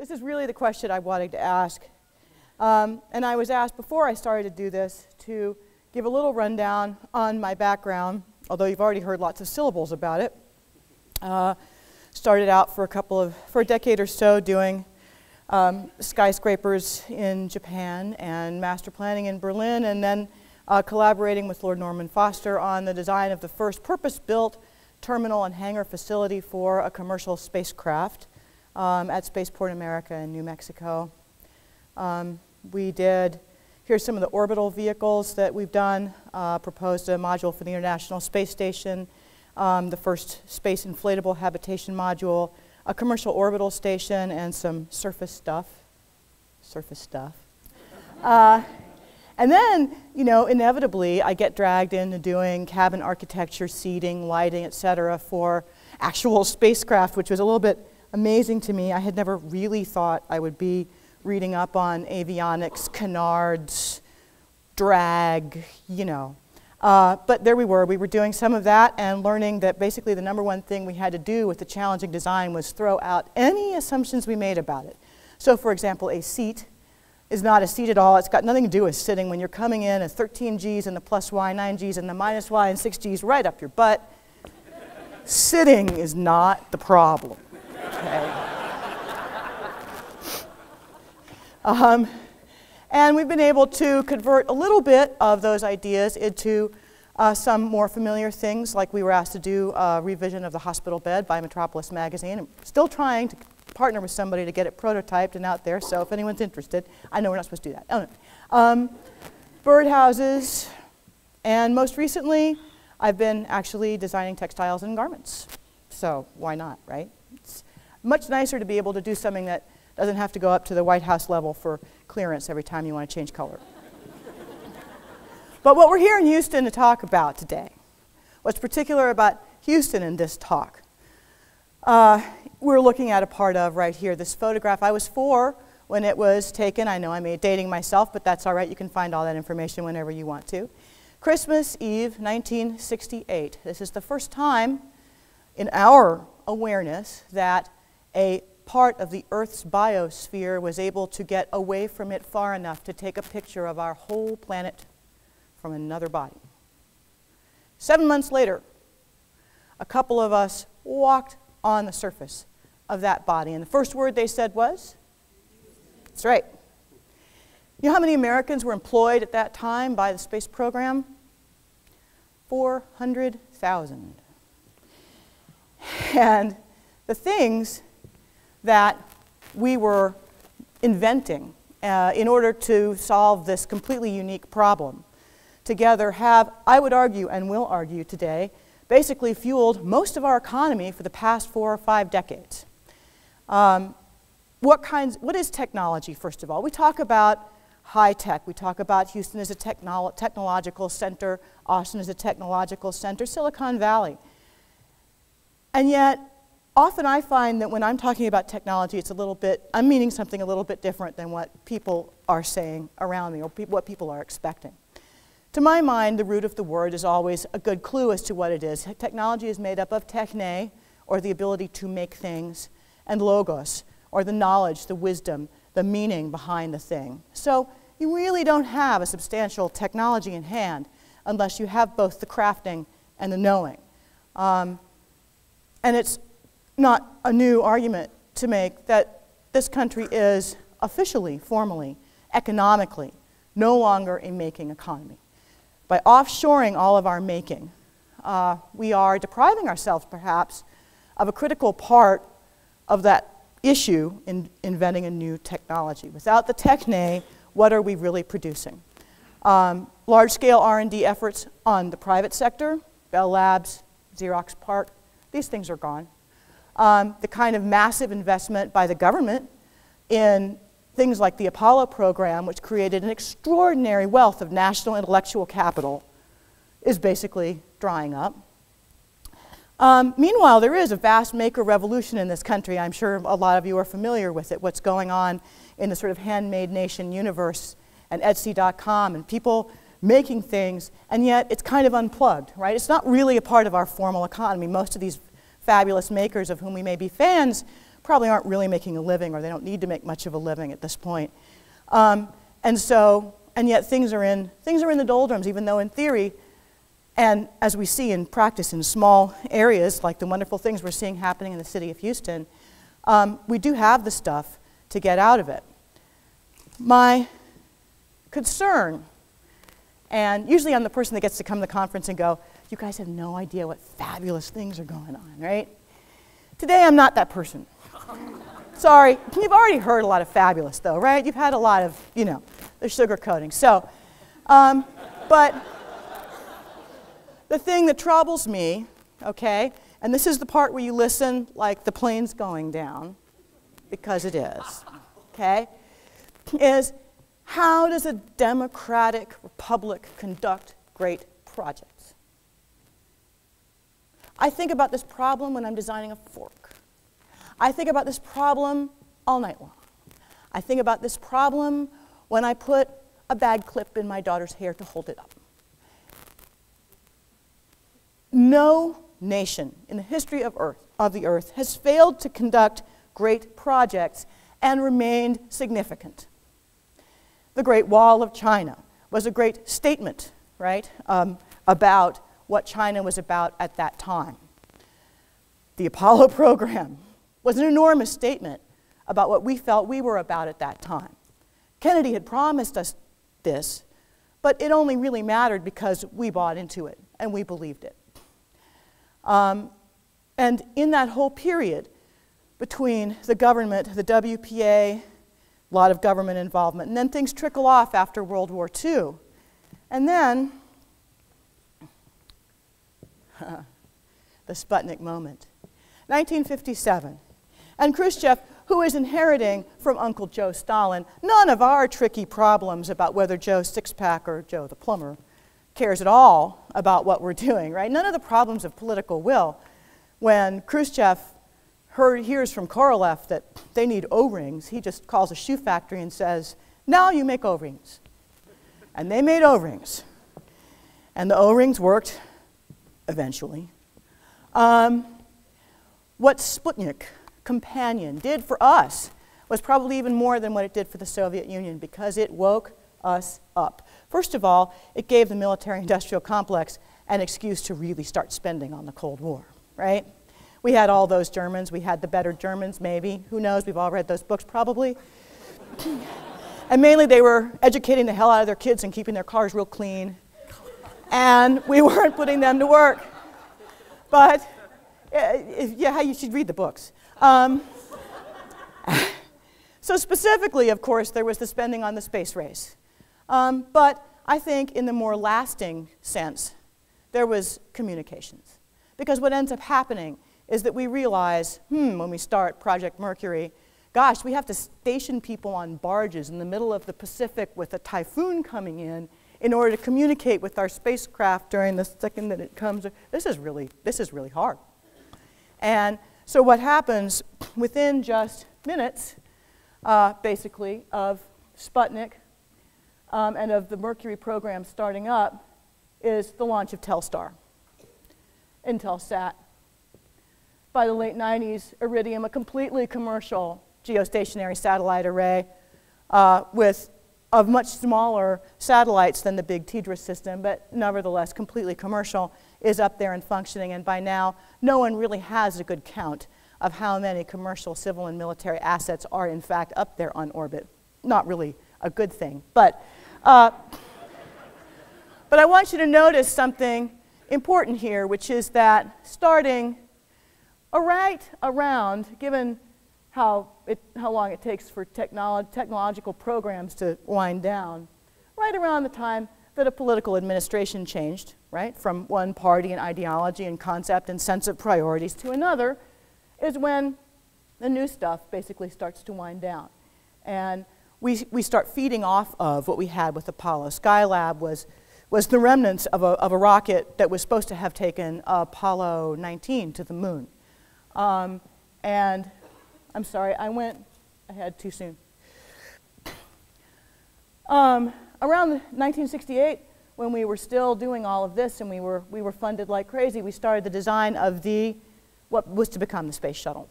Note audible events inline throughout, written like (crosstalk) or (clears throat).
This is really the question I wanted to ask. Um, and I was asked before I started to do this to give a little rundown on my background, although you've already heard lots of syllables about it. Uh, started out for a couple of, for a decade or so doing um, skyscrapers in Japan and master planning in Berlin, and then uh, collaborating with Lord Norman Foster on the design of the first purpose-built terminal and hangar facility for a commercial spacecraft um, at Spaceport America in New Mexico. Um, we did, here's some of the orbital vehicles that we've done, uh, proposed a module for the International Space Station, um, the first space inflatable habitation module, a commercial orbital station, and some surface stuff. Surface stuff. Uh, and then, you know, inevitably, I get dragged into doing cabin architecture, seating, lighting, et cetera, for actual spacecraft, which was a little bit amazing to me. I had never really thought I would be reading up on avionics, canards, drag, you know. Uh, but there we were. We were doing some of that and learning that basically the number one thing we had to do with the challenging design was throw out any assumptions we made about it. So, for example, a seat is not a seat at all. It's got nothing to do with sitting. When you're coming in at 13 G's and the plus Y, 9 G's and the minus Y and 6 G's right up your butt, sitting is not the problem. Okay. um, and we've been able to convert a little bit of those ideas into uh, some more familiar things, like we were asked to do a revision of the hospital bed by Metropolis Magazine. I'm still trying to partner with somebody to get it prototyped and out there, so if anyone's interested, I know we're not supposed to do that. Oh, no. um, birdhouses, and most recently, I've been actually designing textiles and garments. So why not, right? It's much nicer to be able to do something that doesn't have to go up to the White House level for clearance every time you want to change color. but what we're here in Houston to talk about today, what's particular about Houston in this talk, uh, we're looking at a part of right here. This photograph, I was four when it was taken. I know I'm dating myself, but that's all right. You can find all that information whenever you want to. Christmas Eve, 1968. This is the first time in our awareness that a part of the Earth's biosphere was able to get away from it far enough to take a picture of our whole planet from another body. Seven months later, a couple of us walked on the surface of that body, and the first word they said was? That's right. You know how many Americans were employed at that time by the space program? 400,000. And the things that we were inventing uh, in order to solve this completely unique problem together have, I would argue and will argue today, basically fueled most of our economy for the past four or five decades. Um, what, kinds, what is technology, first of all? We talk about high tech. We talk about Houston as a technolo technological center, Austin as a technological center, Silicon Valley. And yet, often I find that when I'm talking about technology, it's a little bit, I'm meaning something a little bit different than what people are saying around me or pe what people are expecting. To my mind, the root of the word is always a good clue as to what it is. Technology is made up of techne, or the ability to make things, and logos, or the knowledge, the wisdom, the meaning behind the thing. So you really don't have a substantial technology in hand unless you have both the crafting and the knowing. Um, and it's not a new argument to make that this country is officially, formally, economically, no longer a making economy. By offshoring all of our making, uh, we are depriving ourselves, perhaps, of a critical part of that issue in inventing a new technology. Without the techne, what are we really producing? Um, Large-scale R&D efforts on the private sector, Bell Labs, Xerox PARC, these things are gone um, the kind of massive investment by the government in things like the Apollo program, which created an extraordinary wealth of national intellectual capital, is basically drying up. Um, meanwhile, there is a vast maker revolution in this country. I'm sure a lot of you are familiar with it, what's going on in the sort of handmade nation universe and Etsy.com and people making things, and yet it's kind of unplugged, right? It's not really a part of our formal economy. Most of these fabulous makers of whom we may be fans, probably aren't really making a living or they don't need to make much of a living at this point. Um, and so, and yet things are, in, things are in the doldrums, even though in theory, and as we see in practice in small areas, like the wonderful things we're seeing happening in the city of Houston, um, we do have the stuff to get out of it. My concern, and usually I'm the person that gets to come to the conference and go, you guys have no idea what fabulous things are going on, right? Today I'm not that person. (laughs) Sorry, you've already heard a lot of fabulous though, right? You've had a lot of, you know, the sugar coating. So, um, but the thing that troubles me, okay, and this is the part where you listen like the plane's going down, because it is, okay, is how does a democratic republic conduct great projects? I think about this problem when I'm designing a fork. I think about this problem all night long. I think about this problem when I put a bag clip in my daughter's hair to hold it up. No nation in the history of, earth, of the earth has failed to conduct great projects and remained significant. The Great Wall of China was a great statement, right, um, about what China was about at that time. The Apollo (laughs) program was an enormous statement about what we felt we were about at that time. Kennedy had promised us this, but it only really mattered because we bought into it and we believed it. Um, and in that whole period between the government, the WPA, a lot of government involvement, and then things trickle off after World War II. And then, (laughs) the Sputnik moment. 1957. And Khrushchev, who is inheriting from Uncle Joe Stalin none of our tricky problems about whether Joe Sixpack or Joe the plumber cares at all about what we're doing, right? None of the problems of political will. When Khrushchev heard, hears from Korolev that they need O-rings, he just calls a shoe factory and says, now you make O-rings. And they made O-rings. And the O-rings worked eventually. Um, what Sputnik, companion, did for us was probably even more than what it did for the Soviet Union because it woke us up. First of all, it gave the military industrial complex an excuse to really start spending on the Cold War, right? We had all those Germans. We had the better Germans, maybe. Who knows? We've all read those books, probably. (clears throat) and mainly they were educating the hell out of their kids and keeping their cars real clean. And we (laughs) weren't putting them to work. But, uh, yeah, you should read the books. Um, (laughs) so, specifically, of course, there was the spending on the space race. Um, but I think in the more lasting sense, there was communications. Because what ends up happening is that we realize, hmm, when we start Project Mercury, gosh, we have to station people on barges in the middle of the Pacific with a typhoon coming in in order to communicate with our spacecraft during the second that it comes. This is really, this is really hard. And so what happens within just minutes, uh, basically, of Sputnik um, and of the Mercury program starting up is the launch of Telstar, Intelsat. By the late 90s, Iridium, a completely commercial geostationary satellite array uh, with of much smaller satellites than the big TDRS system, but nevertheless completely commercial, is up there and functioning. And by now, no one really has a good count of how many commercial, civil, and military assets are in fact up there on orbit. Not really a good thing, but uh, but I want you to notice something important here, which is that starting right around, given how, it, how long it takes for technolo technological programs to wind down, right around the time that a political administration changed, right, from one party and ideology and concept and sense of priorities to another, is when the new stuff basically starts to wind down. And we, we start feeding off of what we had with Apollo. Skylab was, was the remnants of a, of a rocket that was supposed to have taken Apollo 19 to the moon. Um, and I'm sorry, I went ahead too soon. Um, around 1968, when we were still doing all of this and we were, we were funded like crazy, we started the design of the, what was to become the space shuttle.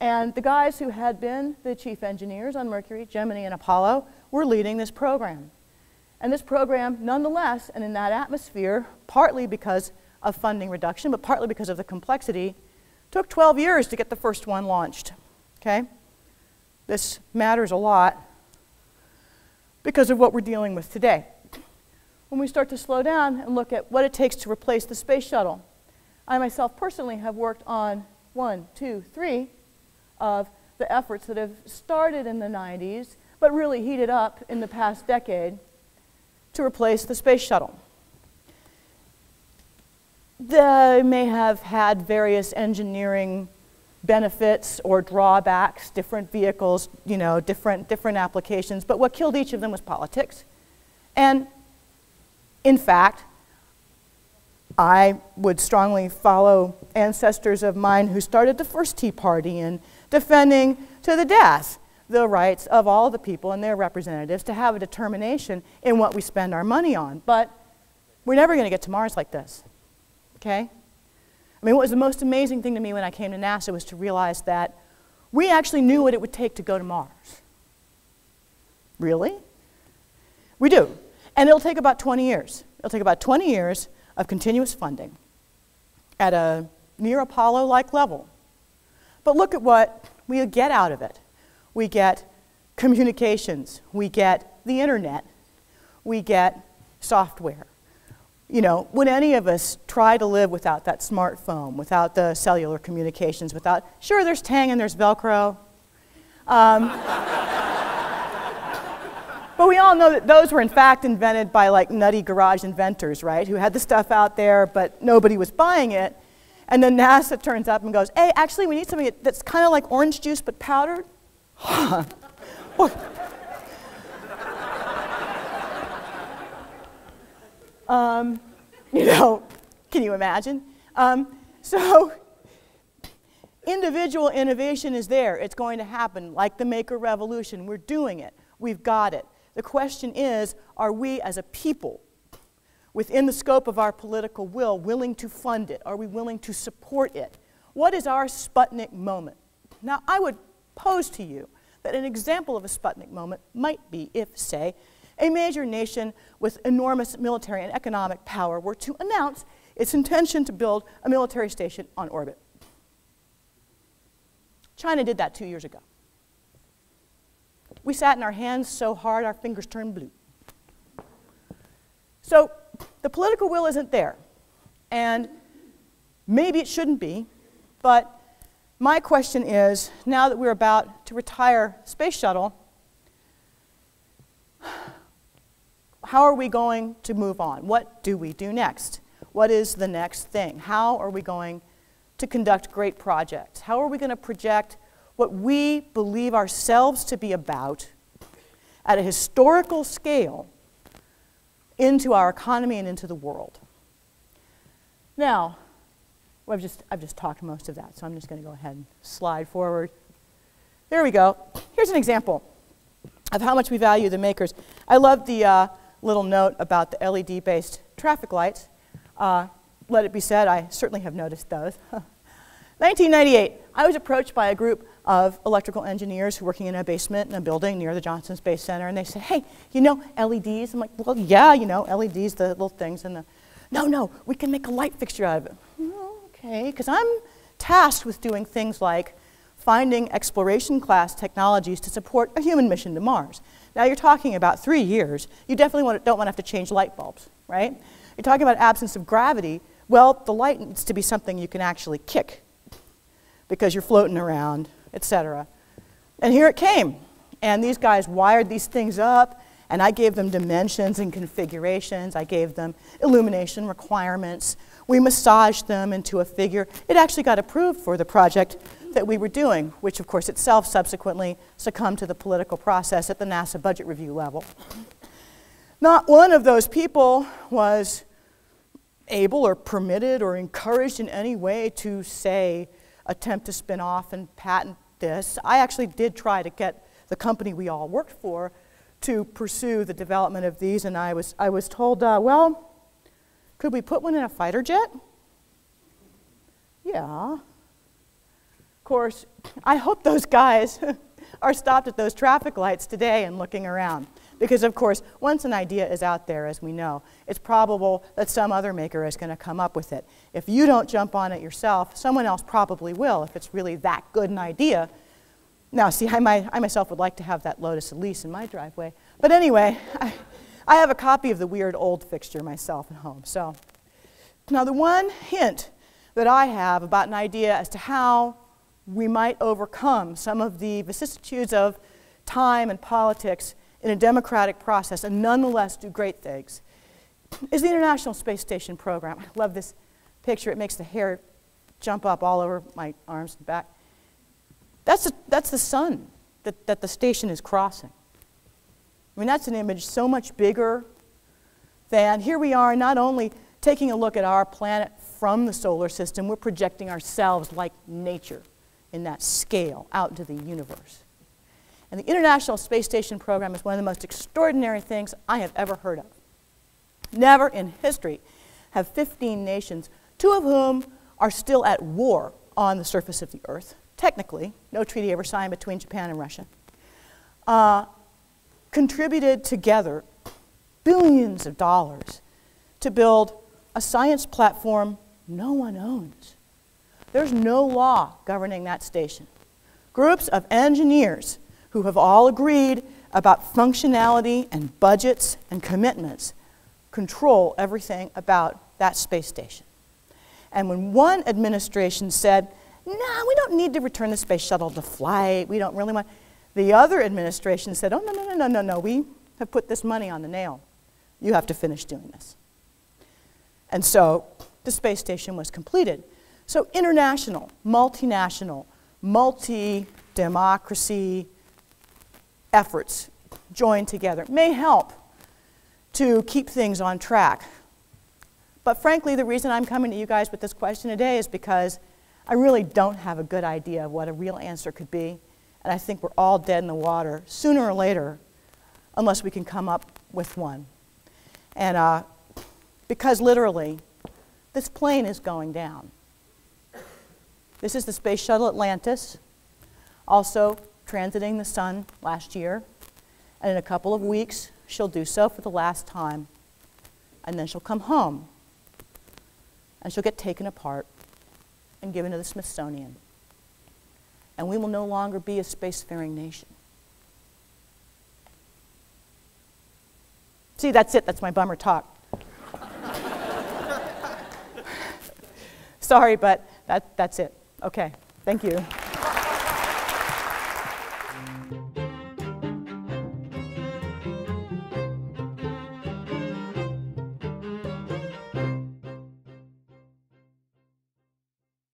And the guys who had been the chief engineers on Mercury, Gemini, and Apollo were leading this program. And this program, nonetheless, and in that atmosphere, partly because of funding reduction, but partly because of the complexity, took 12 years to get the first one launched. Okay? This matters a lot because of what we're dealing with today. When we start to slow down and look at what it takes to replace the space shuttle, I myself personally have worked on one, two, three of the efforts that have started in the 90s, but really heated up in the past decade to replace the space shuttle. They may have had various engineering benefits or drawbacks, different vehicles, you know, different, different applications, but what killed each of them was politics. And in fact, I would strongly follow ancestors of mine who started the first Tea Party in defending to the death the rights of all the people and their representatives to have a determination in what we spend our money on. But we're never going to get to Mars like this. Okay? I mean, what was the most amazing thing to me when I came to NASA was to realize that we actually knew what it would take to go to Mars. Really? We do. And it'll take about 20 years. It'll take about 20 years of continuous funding at a near Apollo like level. But look at what we get out of it we get communications, we get the internet, we get software. You know, would any of us try to live without that smartphone, without the cellular communications, without, sure, there's Tang and there's Velcro. Um, (laughs) but we all know that those were in fact invented by like nutty garage inventors, right? Who had the stuff out there, but nobody was buying it. And then NASA turns up and goes, hey, actually, we need something that's kind of like orange juice but powdered. (laughs) um, (laughs) you know, can you imagine? Um, so, (laughs) individual innovation is there. It's going to happen, like the Maker Revolution. We're doing it. We've got it. The question is are we as a people, within the scope of our political will, willing to fund it? Are we willing to support it? What is our Sputnik moment? Now, I would pose to you that an example of a Sputnik moment might be if, say, a major nation with enormous military and economic power were to announce its intention to build a military station on orbit. China did that two years ago. We sat in our hands so hard our fingers turned blue. So the political will isn't there. And maybe it shouldn't be, but my question is now that we're about to retire Space Shuttle, how are we going to move on? What do we do next? What is the next thing? How are we going to conduct great projects? How are we going to project what we believe ourselves to be about at a historical scale into our economy and into the world? Now, I've just, I've just talked most of that, so I'm just going to go ahead and slide forward. There we go. Here's an example of how much we value the makers. I love the uh, little note about the LED-based traffic lights. Uh, let it be said, I certainly have noticed those. (laughs) 1998, I was approached by a group of electrical engineers working in a basement in a building near the Johnson Space Center, and they said, hey, you know LEDs? I'm like, well, yeah, you know, LEDs, the little things in the, no, no, we can make a light fixture out of it. Okay, because I'm tasked with doing things like finding exploration class technologies to support a human mission to Mars. Now you're talking about three years. You definitely want to, don't want to have to change light bulbs, right? You're talking about absence of gravity. Well, the light needs to be something you can actually kick because you're floating around, etc. And here it came. And these guys wired these things up, and I gave them dimensions and configurations. I gave them illumination requirements. We massaged them into a figure. It actually got approved for the project that we were doing, which of course itself subsequently succumbed to the political process at the NASA budget review level. Not one of those people was able or permitted or encouraged in any way to say, attempt to spin off and patent this. I actually did try to get the company we all worked for to pursue the development of these, and I was, I was told, uh, well, could we put one in a fighter jet? Yeah. Of course, I hope those guys (laughs) are stopped at those traffic lights today and looking around. Because, of course, once an idea is out there, as we know, it's probable that some other maker is going to come up with it. If you don't jump on it yourself, someone else probably will if it's really that good an idea. Now, see, I, might, I myself would like to have that Lotus Elise in my driveway. But anyway, I, I have a copy of the weird old fixture myself at home. So, now the one hint that I have about an idea as to how we might overcome some of the vicissitudes of time and politics in a democratic process and nonetheless do great things is the International Space Station program. I love this picture. It makes the hair jump up all over my arms and back. That's, a, that's the sun that, that the station is crossing. I mean, that's an image so much bigger than here we are not only taking a look at our planet from the solar system, we're projecting ourselves like nature in that scale out into the universe. And the International Space Station program is one of the most extraordinary things I have ever heard of. Never in history have 15 nations, two of whom are still at war on the surface of the Earth, technically, no treaty ever signed between Japan and Russia, uh, contributed together billions of dollars to build a science platform no one owns. There's no law governing that station. Groups of engineers who have all agreed about functionality and budgets and commitments control everything about that space station. And when one administration said, no, nah, we don't need to return the space shuttle to flight, we don't really want, the other administration said, oh, no, no, no, no, no, no, we have put this money on the nail. You have to finish doing this. And so the space station was completed. So international, multinational, multi-democracy efforts joined together may help to keep things on track. But frankly, the reason I'm coming to you guys with this question today is because I really don't have a good idea of what a real answer could be. And I think we're all dead in the water sooner or later unless we can come up with one. And uh, because literally, this plane is going down. This is the Space Shuttle Atlantis, also transiting the sun last year. And in a couple of weeks, she'll do so for the last time. And then she'll come home. And she'll get taken apart and given to the Smithsonian. And we will no longer be a spacefaring nation. See, that's it. That's my bummer talk. (laughs) Sorry, but that, that's it. Okay, thank you.